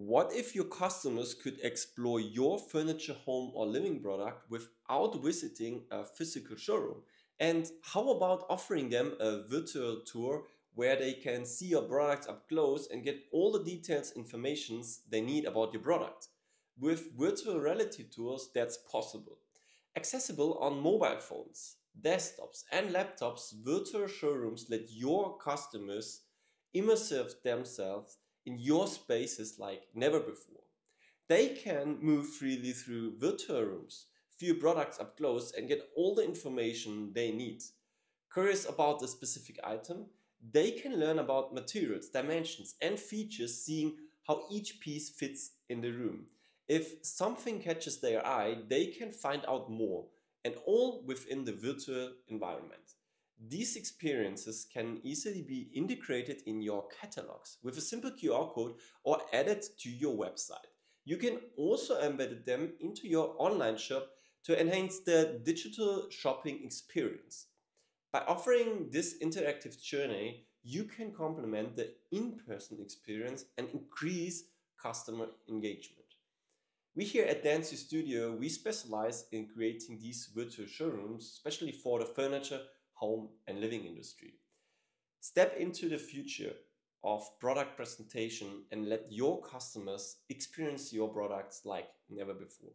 What if your customers could explore your furniture, home, or living product without visiting a physical showroom? And how about offering them a virtual tour where they can see your products up close and get all the details informations they need about your product? With virtual reality tours, that's possible. Accessible on mobile phones, desktops, and laptops, virtual showrooms let your customers immerse themselves in your spaces like never before. They can move freely through virtual rooms, view products up close, and get all the information they need. Curious about a specific item? They can learn about materials, dimensions, and features, seeing how each piece fits in the room. If something catches their eye, they can find out more, and all within the virtual environment. These experiences can easily be integrated in your catalogs with a simple QR code or added to your website. You can also embed them into your online shop to enhance the digital shopping experience. By offering this interactive journey, you can complement the in person experience and increase customer engagement. We here at Danthree Studio, we specialize in creating these virtual showrooms, especially for the furniture home, and living industry. Step into the future of product presentation and let your customers experience your products like never before.